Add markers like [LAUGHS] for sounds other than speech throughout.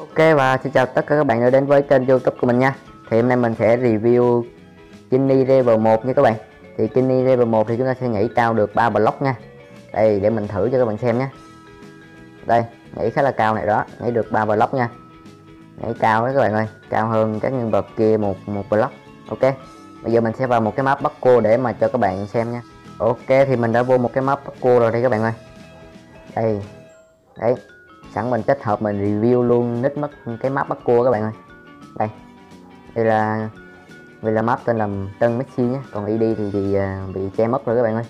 Ok, và xin chào tất cả các bạn đã đến với kênh youtube của mình nha. Thì hôm nay mình sẽ review Ginny level 1 nha các bạn. Thì Ginny level 1 thì chúng ta sẽ nhảy cao được 3 block nha. Đây, để mình thử cho các bạn xem nhé. Đây, nhảy khá là cao này đó, Nhảy được 3 block nha. Nhảy cao đấy các bạn ơi, Cao hơn các nhân vật kia một một block. Ok, Bây giờ mình sẽ vào một cái map bắt cua để mà cho các bạn xem nha. Ok, thì mình đã vô một cái map bắt cua rồi đây các bạn ơi. Đây, Đấy sẵn mình kết hợp mình review luôn nít mất cái map bắt cua các bạn ơi. Đây. Đây là đây là map tên là Tân Messi nhé. Còn ID thì, bị à, bị che mất rồi các bạn ơi.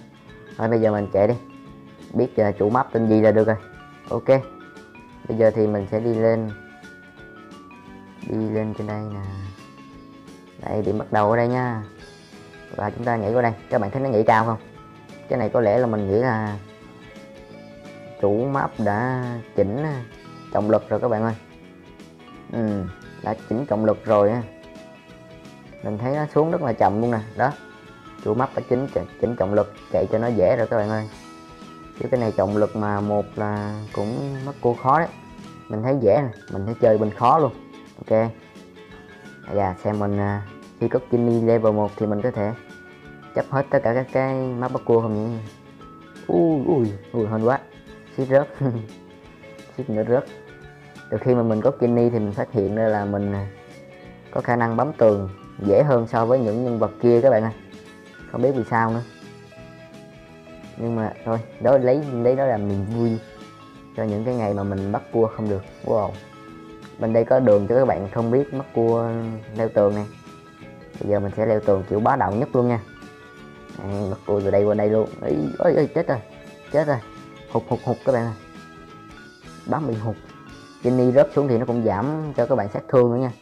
Thôi bây giờ mình chạy đi. Biết uh, chủ map tên gì là được rồi. Ok. Bây giờ thì mình sẽ đi lên. Đi lên trên đây nè. Đây điểm bắt đầu ở đây nha. Và chúng ta nhảy qua đây. Các bạn thấy nó nhảy cao không? Cái này có lẽ là mình nghĩ là chủ map đã chỉnh trọng lực rồi các bạn ơi. Ừ, đã chỉnh trọng lực rồi mình thấy nó xuống rất là chậm luôn nè. Đó chủ map đã chỉnh chỉnh trọng lực chạy cho nó dễ rồi các bạn ơi. Chứ cái này trọng lực mà một là cũng mất cua khó đấy. Mình thấy dễ này mình thấy chơi bên khó luôn. Ok. Dạ xem mình à, khi có Jimmy level 1 thì mình có thể chấp hết tất cả các cái map bắt cua không nhỉ? Ui ui ui hên quá suýt rớt. [LAUGHS] Suýt nữa rớt. Từ khi mà mình có Kenny thì mình phát hiện ra là mình có khả năng bấm tường dễ hơn so với những nhân vật kia các bạn ơi. Không biết vì sao nữa. Nhưng mà thôi đó lấy lấy đó làm niềm vui cho những cái ngày mà mình bắt cua không được. Wow. Bên đây có đường cho các bạn không biết bắt cua leo tường này. Bây giờ mình sẽ leo tường kiểu bá đạo nhất luôn nha. À, bắt cua từ đây qua đây luôn. Ấy ơi chết rồi. Chết rồi hụt hụt hụt các bạn ơi. Bắn bị hụt. Jenny rớt xuống thì nó cũng giảm cho các bạn sát thương nữa nha.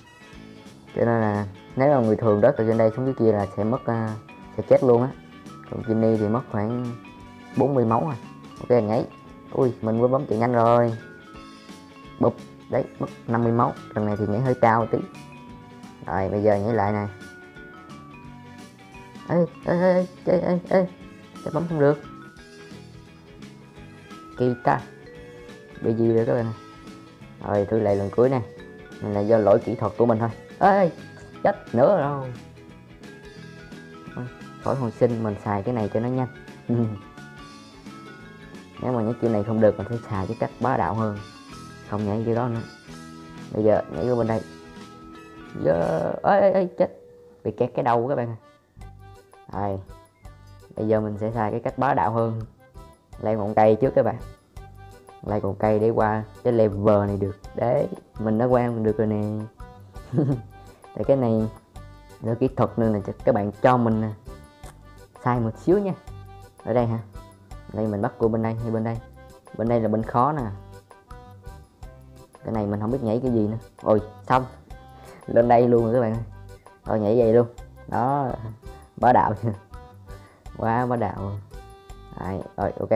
Cho nên là nếu là người thường rớt từ trên đây xuống dưới kia là sẽ mất uh, sẽ chết luôn á. Còn Jenny thì mất khoảng 40 máu à. Ok nhảy ui mình vừa bấm chạy nhanh rồi. Bụp. Đấy mất 50 máu. Lần này thì nhảy hơi cao tí. Rồi bây giờ nhảy lại này ê ê ê ê ê ê ê bấm không được kita ta bị gì rồi các bạn rồi thử lại lần cuối nè này là do lỗi kỹ thuật của mình thôi. Ơi chết nữa rồi. Khỏi hồi sinh, mình xài cái này cho nó nhanh. [LAUGHS] Nếu mà những kiểu này không được, mình sẽ xài cái cách bá đạo hơn. Không nhảy kiểu đó nữa. Bây giờ, nhảy qua bên đây. Giờ ơi ơi ơi chết. Bị kẹt cái đầu các bạn. Rồi, bây giờ mình sẽ xài cái cách bá đạo hơn lấy ngọn cây trước các bạn. Lấy ngọn cây để qua cái level này được. Đấy, mình đã quen được rồi nè. [LAUGHS] Tại cái này nó kỹ thuật nên là các bạn cho mình sai một xíu nha. Ở đây hả? Đây, mình bắt cua bên đây, hay bên đây? Bên đây là bên khó nè. Cái này mình không biết nhảy cái gì nữa. Ôi, xong. [LAUGHS] Lên đây luôn rồi các bạn thôi, nhảy vậy luôn. Đó, bá đạo. [LAUGHS] Quá bá đạo. Đấy, rồi ok.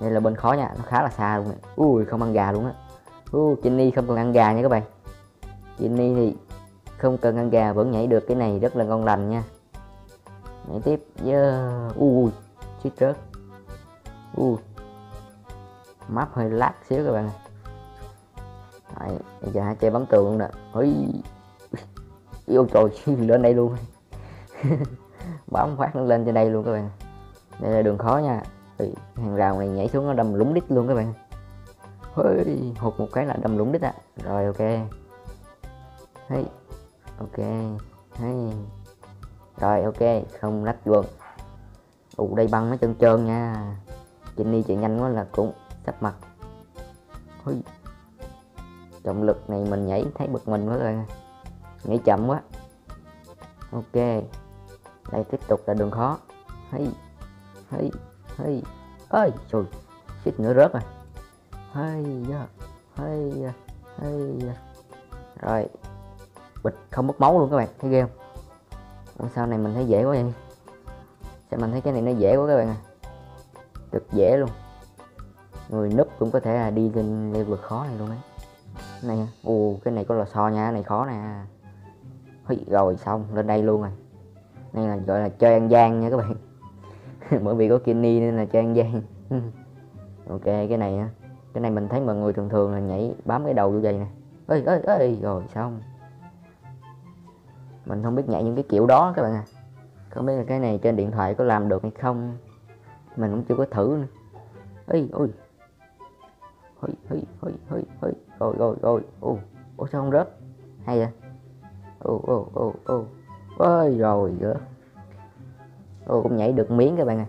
Đây là bên khó nha nó khá là xa luôn này. ui không ăn gà luôn á. Uh, Jenny không cần ăn gà nha các bạn. Jenny thì không cần ăn gà vẫn nhảy được cái này rất là ngon lành nha. Nhảy tiếp yeah. ui suýt rớt. Ui. Map hơi lát xíu các bạn Đấy, bây giờ hai chơi bấm tường luôn nè. Ôi yêu trời [LAUGHS] lên đây luôn. [LAUGHS] Bấm phát nó lên trên đây luôn các bạn đây là đường khó nha. Ừ, hàng rào này nhảy xuống nó đâm lúng đít luôn các bạn. Hơi, hụt một cái là đâm lúng đít ạ. À. rồi ok. Hey. ok. Hey. rồi ok. Không lách quần. Ụ đây băng nó trơn trơn nha. Jenny chạy nhanh quá là cũng sắp mặt. Hơi. trọng lực này mình nhảy thấy bực mình quá rồi. Nhảy chậm quá. Ok. Đây tiếp tục là đường khó. Hey hay hay. Ơi trời xích nữa rớt rồi. Hay da hay da hay da. Rồi, bịch không mất máu luôn các bạn, thấy ghê không? Sau này mình thấy dễ quá vậy? Sao mình thấy cái này nó dễ quá các bạn à? Cực dễ luôn. Người núp cũng có thể là đi lên level khó này luôn đấy này ù cái này có lò xo nha, cái này khó nè. Rồi, xong, lên đây luôn rồi. Đây là gọi là chơi ăn gian nha các bạn. [LAUGHS] bởi vì có Kenny nên là chơi [LAUGHS] ăn ok, cái này á. Cái này mình thấy mọi người thường thường là nhảy bám cái đầu như vậy nè. Ơi ơi ơi rồi xong. Mình không biết nhảy những cái kiểu đó các bạn à. Không biết là cái này trên điện thoại có làm được hay không. Mình cũng chưa có thử nữa. Ơi ôi. Hơi hơi hơi hơi hơi rồi rồi rồi. Ô ô sao không rớt? Hay vậy? Ô ô ô ô ơi rồi rớt ô cũng nhảy được miếng các bạn à.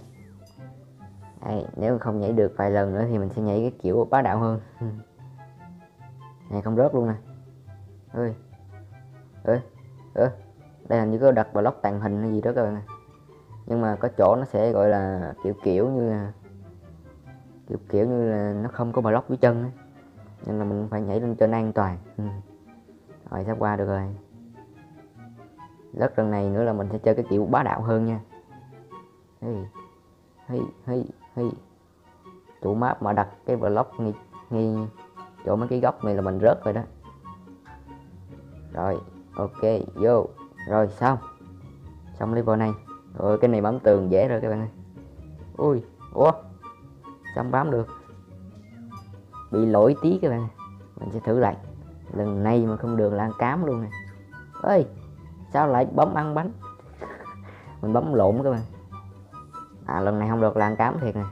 Đây, nếu không nhảy được vài lần nữa thì mình sẽ nhảy cái kiểu bá đạo hơn. [LAUGHS] Này không rớt luôn nè. Ơi ơi ơi, đây là như có đặt block tàng hình hay gì đó các bạn à. Nhưng mà có chỗ nó sẽ gọi là kiểu kiểu như là kiểu kiểu như là nó không có block dưới chân ấy. nên là mình phải nhảy lên trên an toàn. Ừ. [LAUGHS] rồi sắp qua được rồi. Lớp lần này nữa là mình sẽ chơi cái kiểu bá đạo hơn nha hey hey hey hey. Chủ map mà đặt cái block ngay, ngay chỗ mấy cái góc này là mình rớt rồi đó. Rồi ok vô. Rồi xong. Xong level này. Rồi cái này bấm tường dễ rồi các bạn ơi. Ui ủa? Xong bám được. Bị lỗi tí các bạn mình sẽ thử lại. Lần này mà không được là ăn cám luôn nè ơi sao lại bấm ăn bánh? [LAUGHS] Mình bấm lộn các bạn à lần này không được, là ăn cám thiệt nè.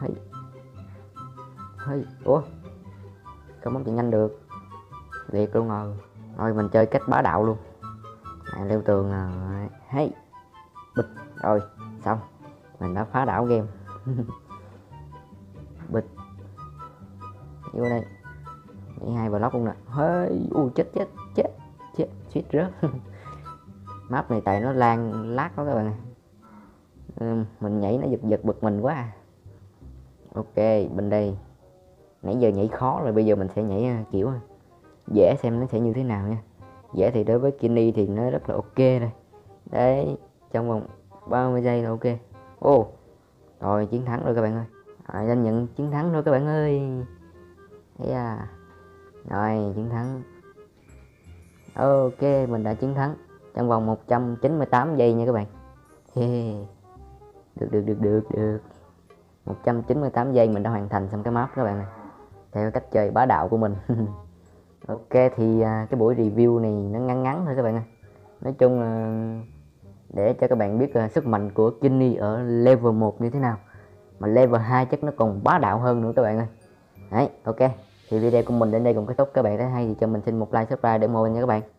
Hey. hey. ủa? Không bấm chạy nhanh được. Liệt luôn rồi thôi, mình chơi cách bá đạo luôn. Này, leo tường rồi hey. Bịch. Rồi, xong. Mình đã phá đảo game. [LAUGHS] Bịch. Vô đây. Nhảy hai block luôn nè. Hơi u chết chết chết chết suýt rớt. [LAUGHS] Map này tại nó lan lát đó các bạn ừ, mình nhảy nó giật giật bực mình quá à. ok bên đây. Nãy giờ nhảy khó rồi bây giờ mình sẽ nhảy à, kiểu à, dễ xem nó sẽ như thế nào nha. Dễ thì đối với Kini thì nó rất là ok đây. Đấy trong vòng 30 giây là ok. Ô oh, rồi chiến thắng rồi các bạn ơi. À, danh nhận chiến thắng rồi các bạn ơi. Thấy à. Rồi chiến thắng. Ok mình đã chiến thắng trong vòng 198 giây nha các bạn. Yeah được được được được được. 198 giây mình đã hoàn thành xong cái map các bạn này. Theo cách chơi bá đạo của mình. [LAUGHS] Ok thì à, cái buổi review này nó ngắn ngắn thôi các bạn ơi. Nói chung là để cho các bạn biết à, sức mạnh của Kinny ở level 1 như thế nào mà level 2 chắc nó còn bá đạo hơn nữa các bạn ơi. Đấy ok. Thì video của mình đến đây cũng kết thúc. Các bạn thấy hay thì cho mình xin một like subscribe để ủng hộ mình nha các bạn.